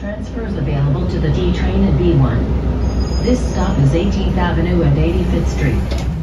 Transfers available to the D train at B1. This stop is 18th Avenue and 85th Street.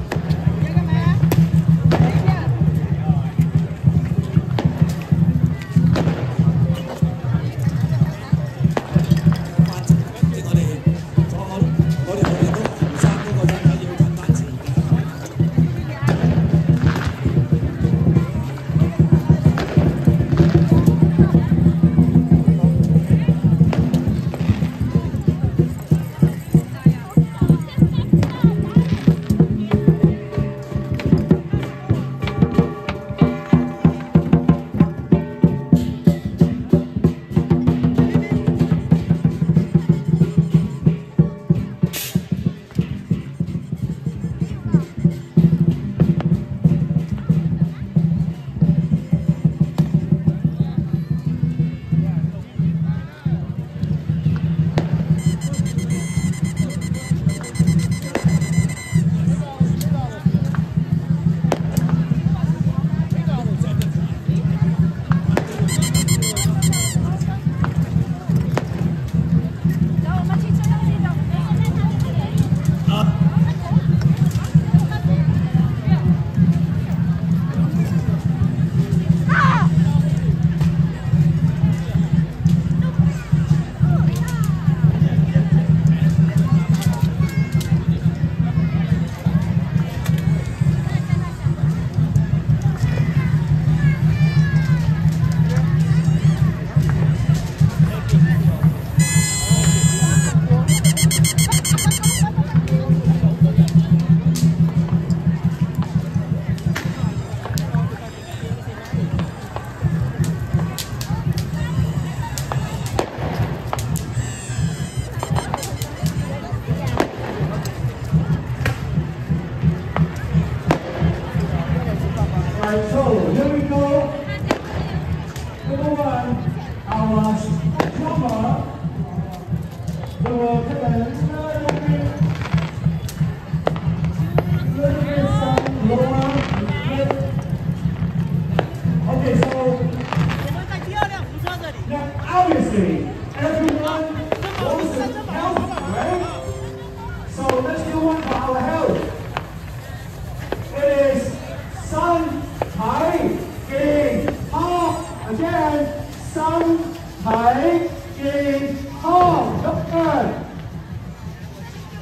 Again, Sun Hai Ki Hong. Doctor.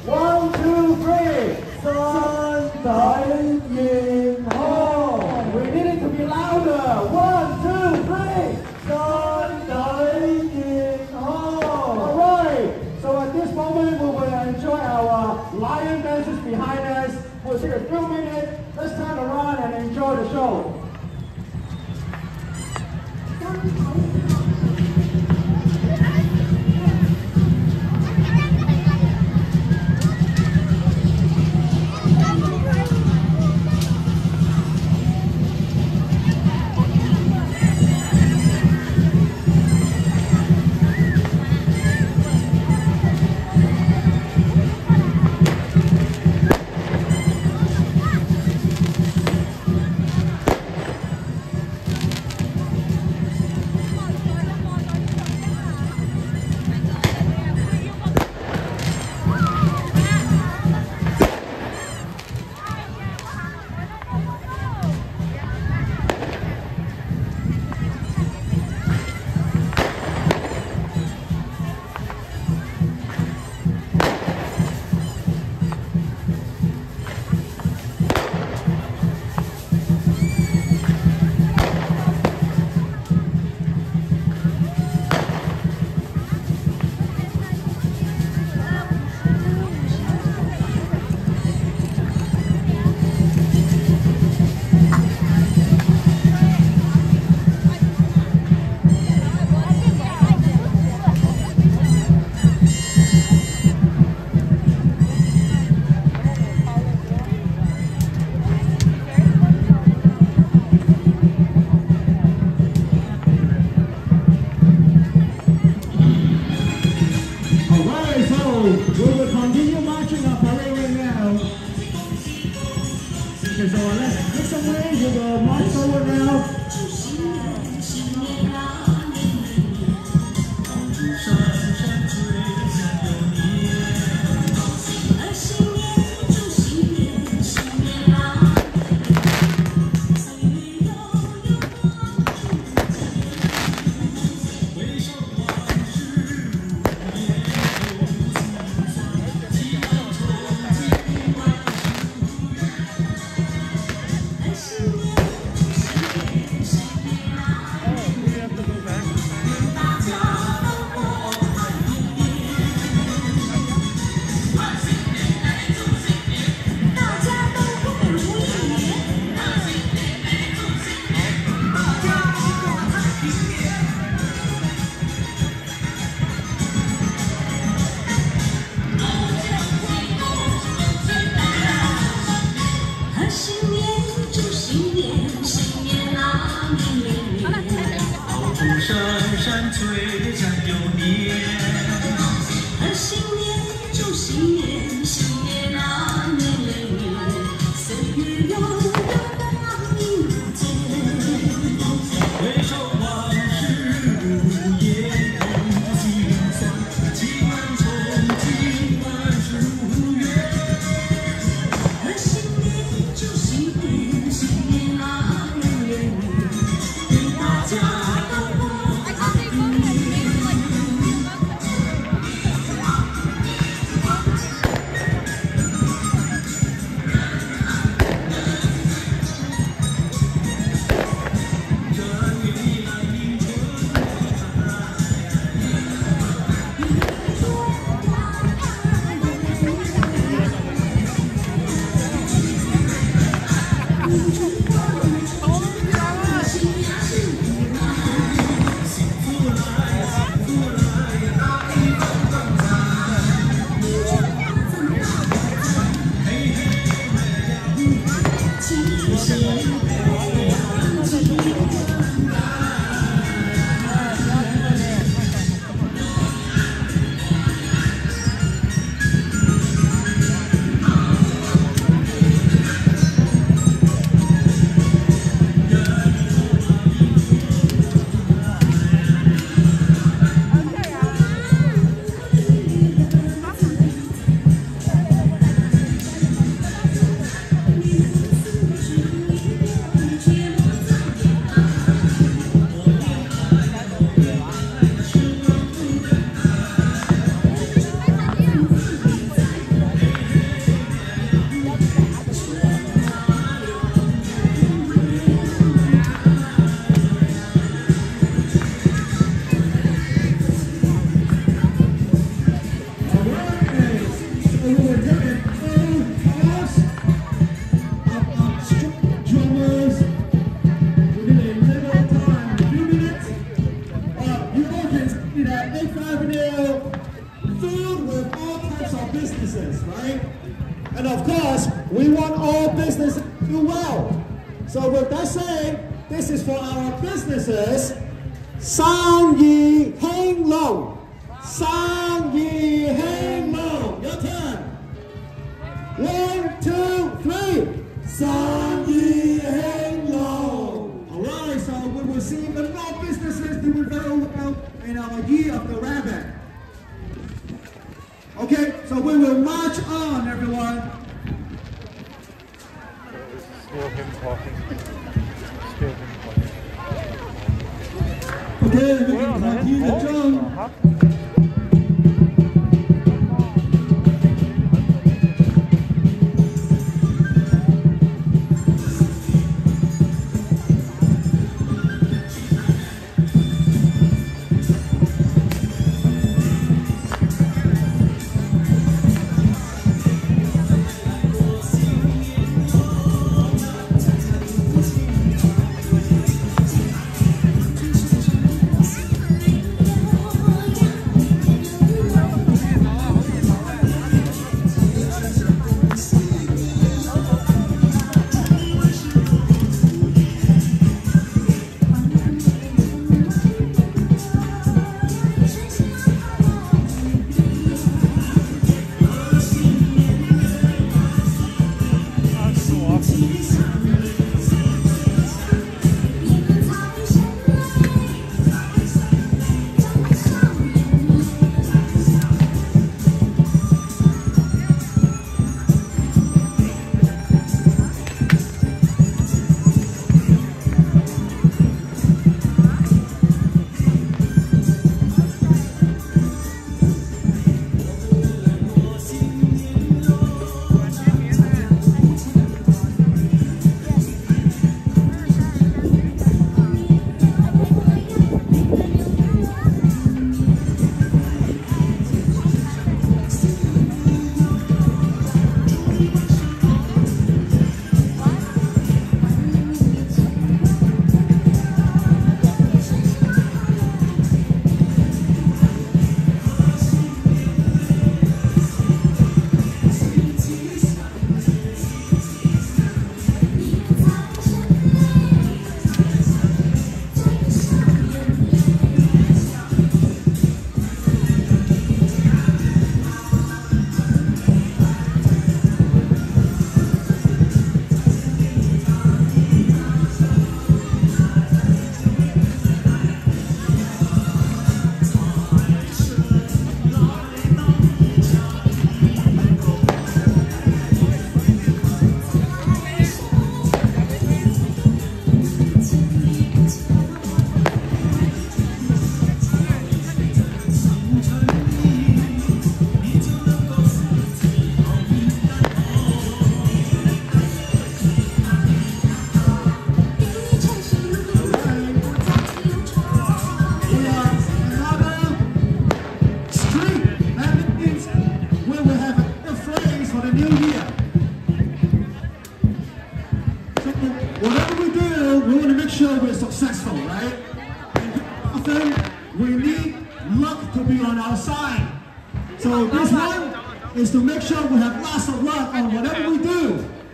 One, two, three. Sun Hai Ki Hong. We need it to be louder. One, two, three. Sun Hai Ki Hong. All right. So at this moment, we will enjoy our lion dancers behind us. We'll take a few minutes. Let's turn around and enjoy the show. Our businesses. 生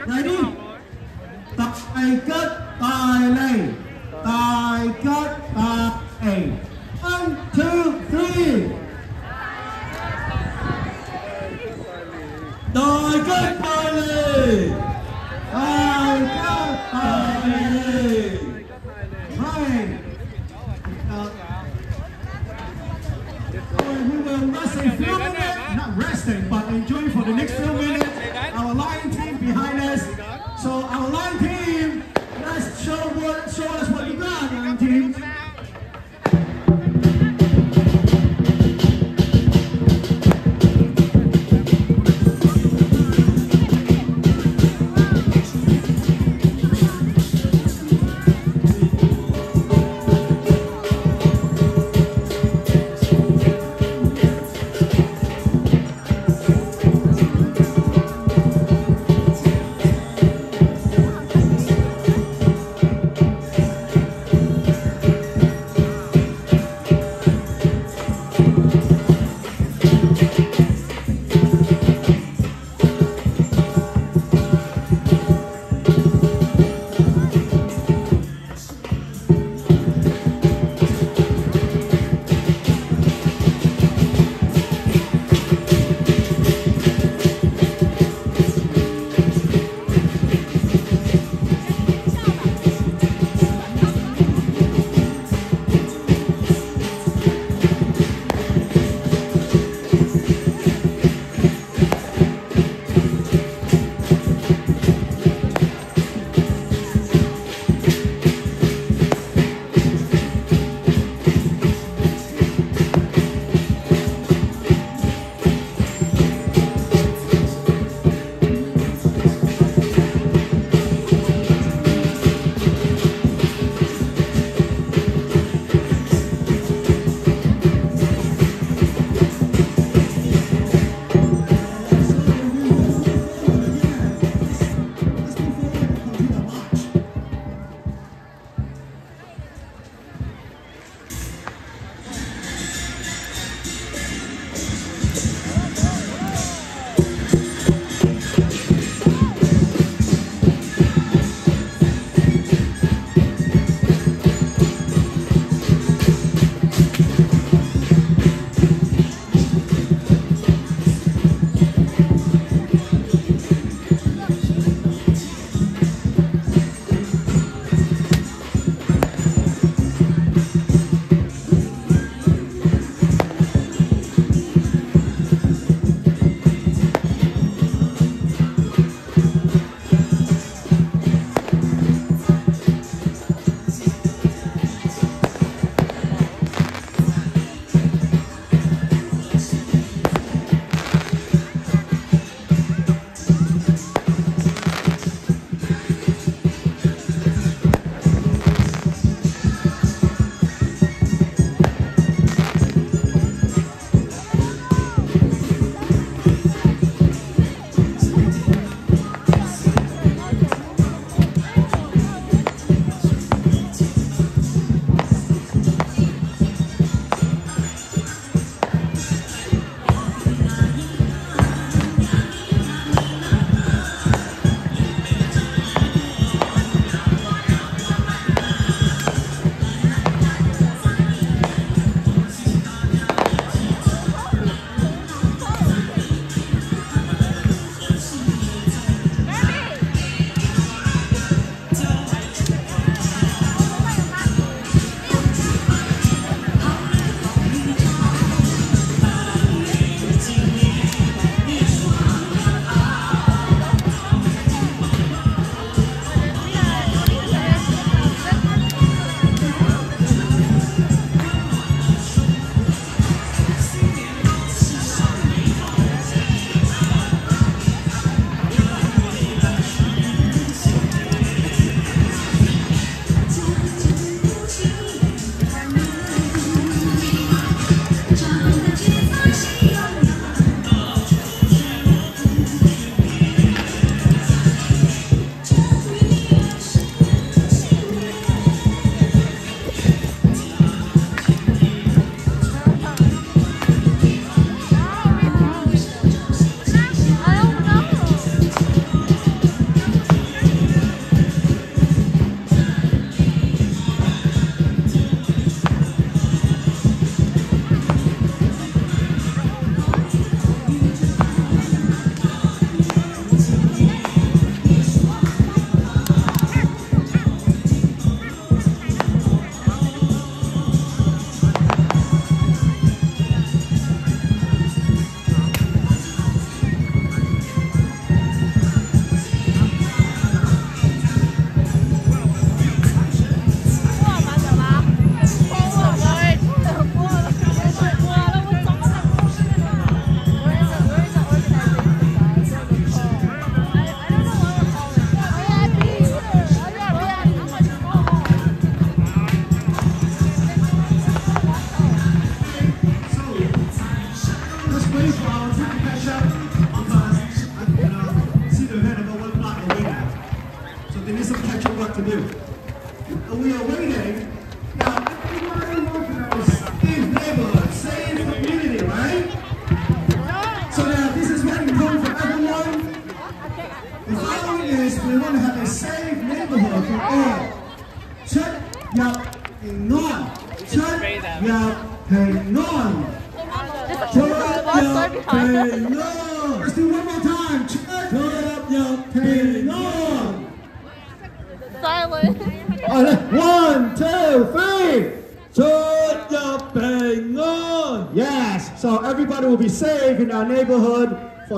do.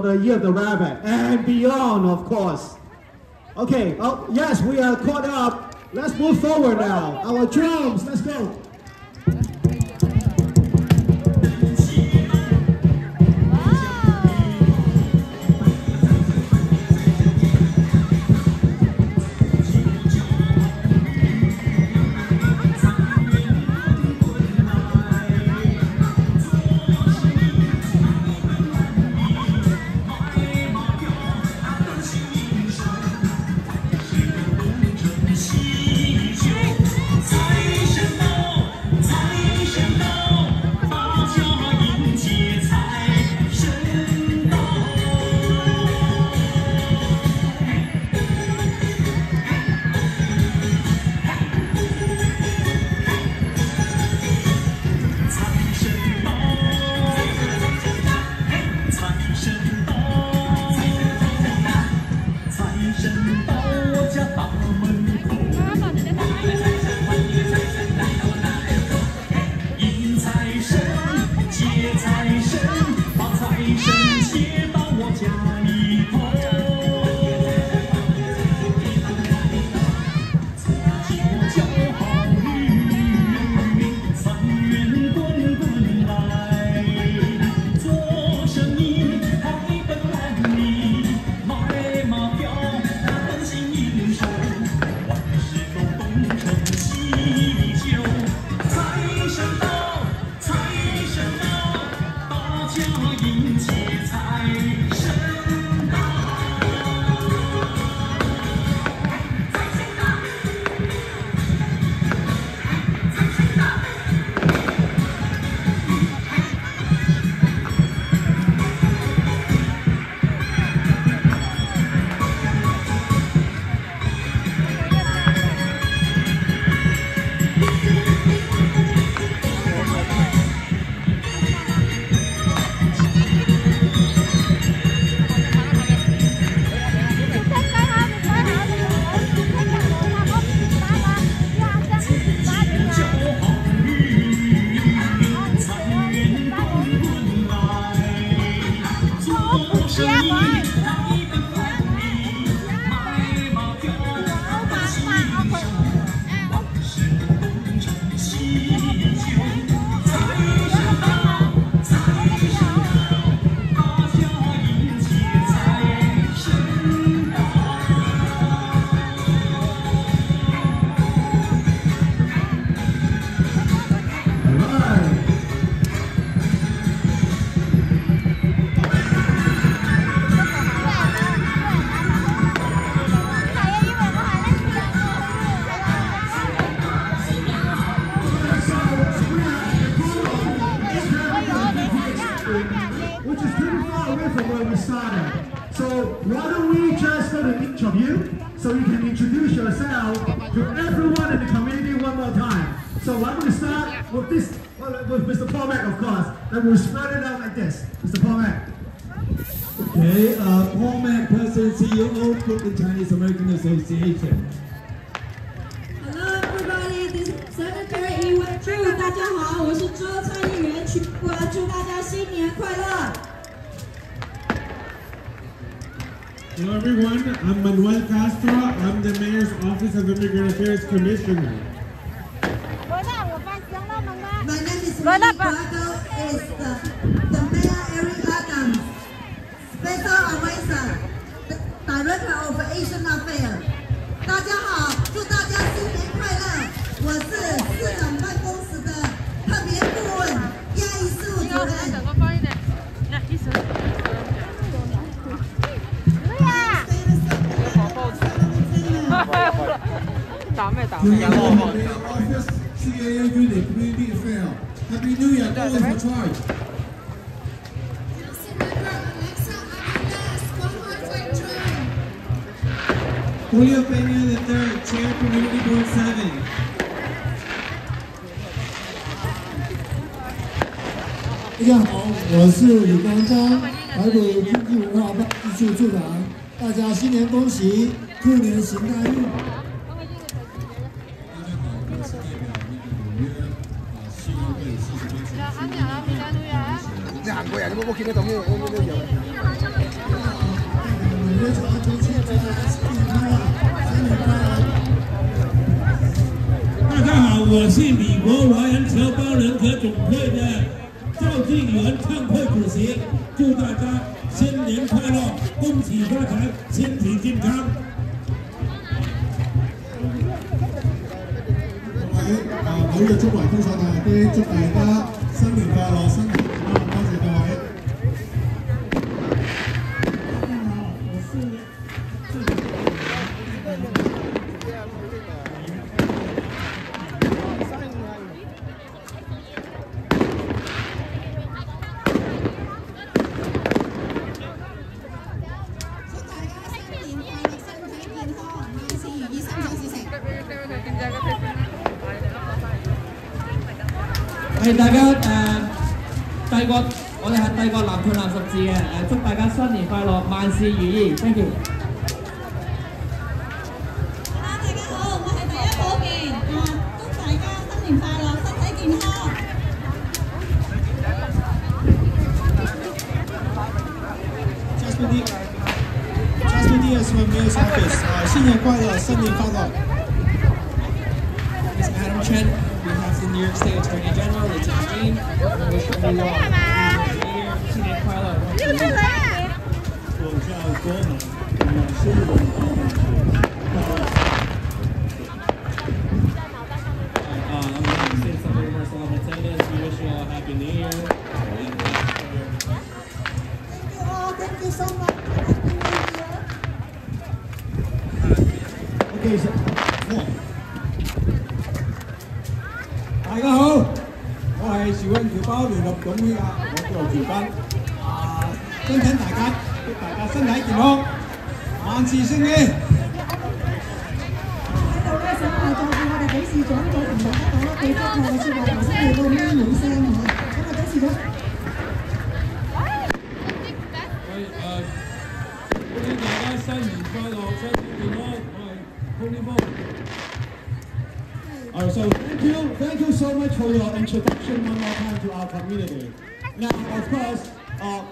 The year of the rabbit and beyond, of course. Okay. Oh, yes, we are caught up. Let's move forward now. Our drums. Let's go. 大家好，我是李光章，台北经济文化办事处长。大家新年恭喜，兔年行大运。你韩国人有冇冇见得到呢个呢个样？纽约朝中心祝大家新年快乐，新年快乐。大家好，我是美国华人侨胞人格总会的赵静元唱会主席，祝大家新年快乐，恭喜发财，身体健康。各位啊纽约中环工厂大啲，祝大家新年快乐， OK，哇！大家好，我系邵恩侨胞联合总会㗎，我叫卢兆斌。啊，恭请大家，祝大家身体健康，万事胜意。喺度咧想啊，再次我哋理事长再同大家讲一句祝贺嘅说话，头先你个咪冇声吓，咁啊，理事长。喂诶，祝大家新年快乐，身体健康。 我係 Tony Alright, so thank you, thank you so much for your introduction one more time to our community. Now, of course, uh,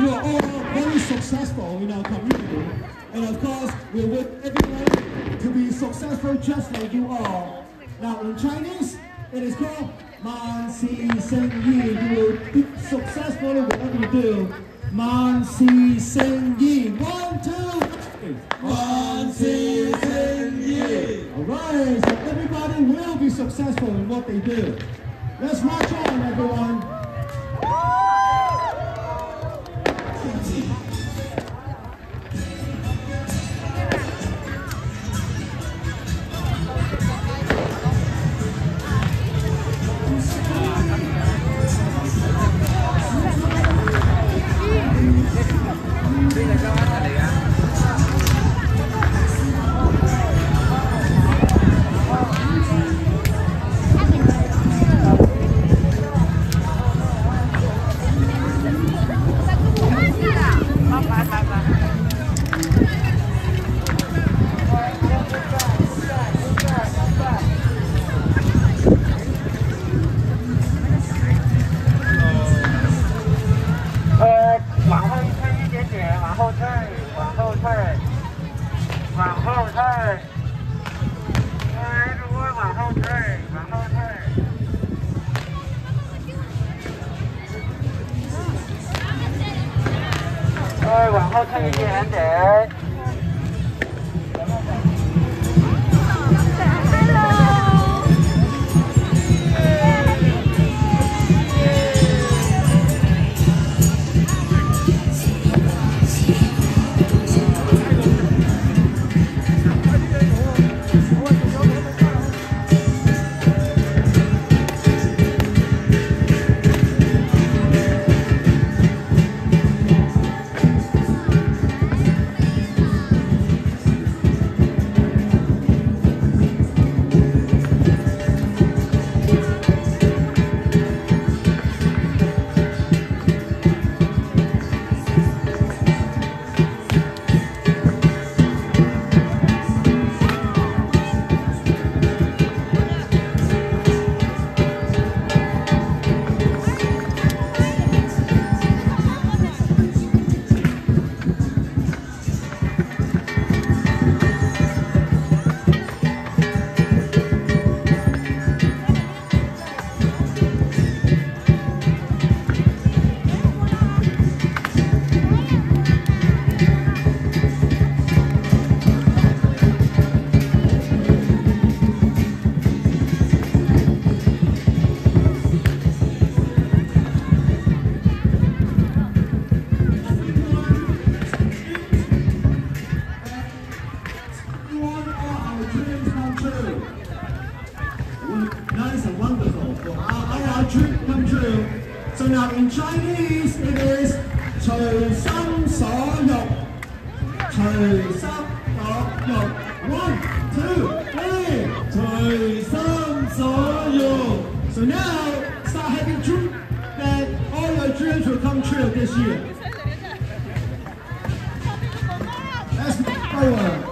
you are all very successful in our community, and of course, we want everyone to be successful just like you are. Now, in Chinese, it is called Man Si Seng Yi. You will be successful in whatever you do. Man Si Seng Yi. One, two, three. Man Si. So everybody will be successful in what they do. Let's march on, everyone. องหยก so now start having that all your dreams will come true this year That's my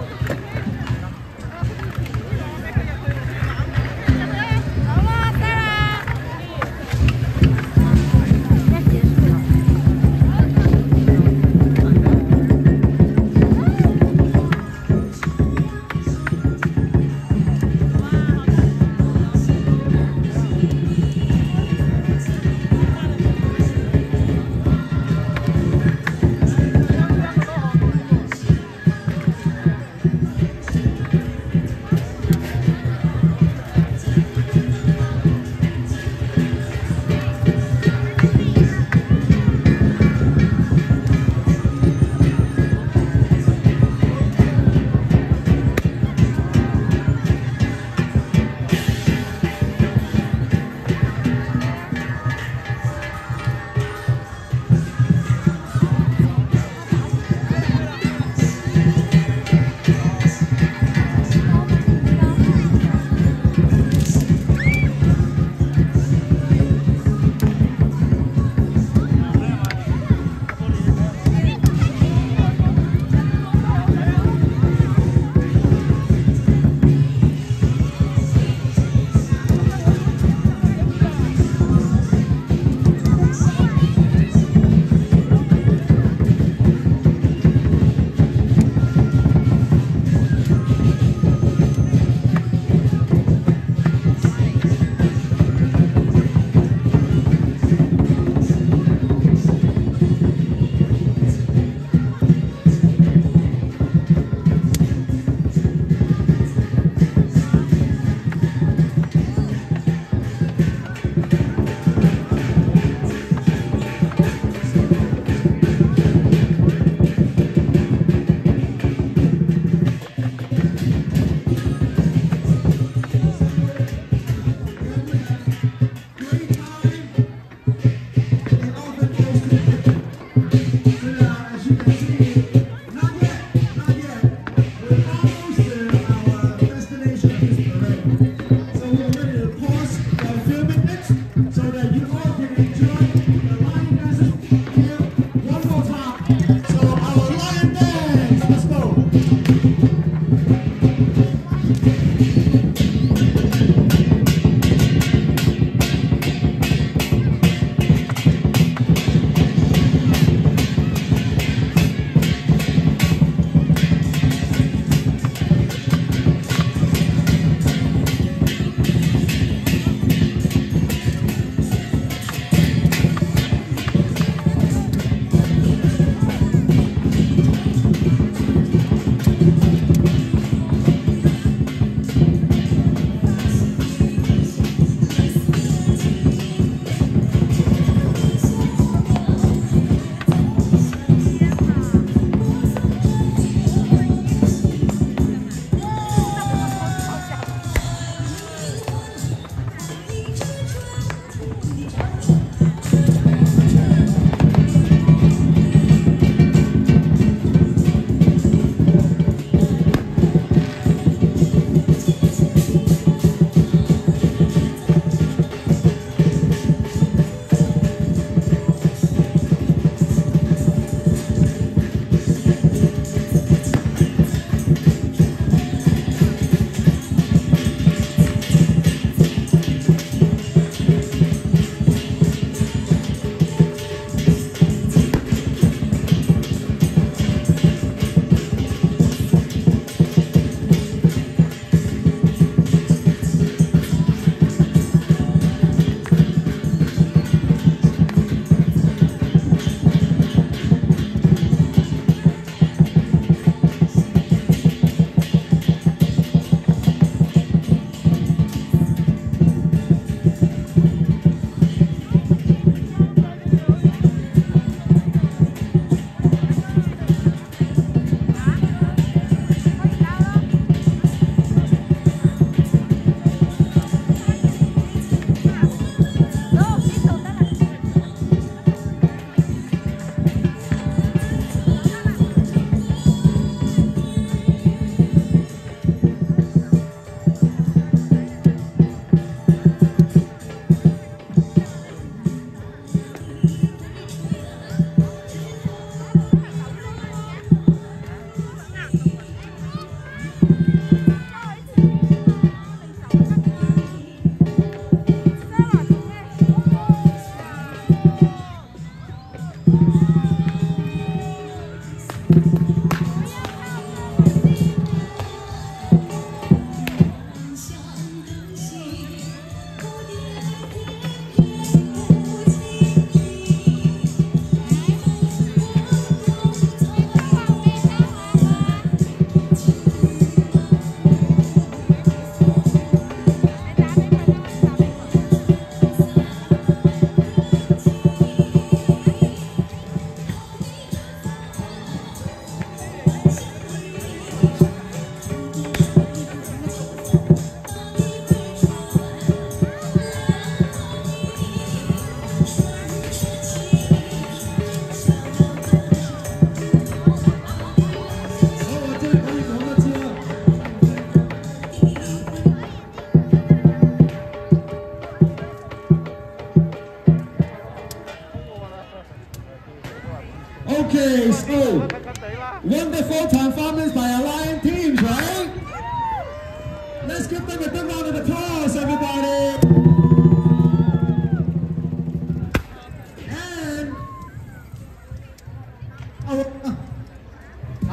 Thank you.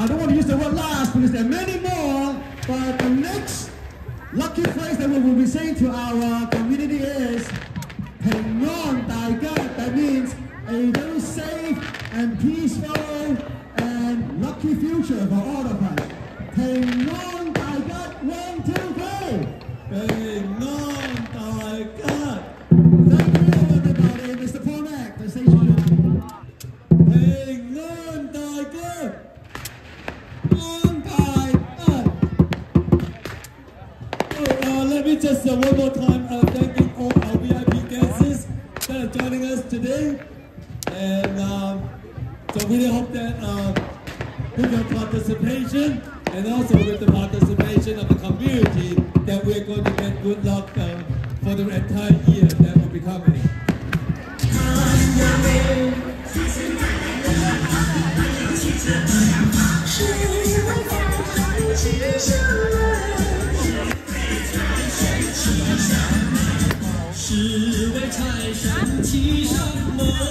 I don't want to use the word last because there are many more, but the next lucky phrase that we will be saying to our community is Pengon That means a very safe and peaceful and lucky future for all of us. Pengon Taiga, one, two, three. Pengon. Hope that uh, with your participation and also with the participation of the community that we're going to get good luck uh, for the entire year that will be coming. 是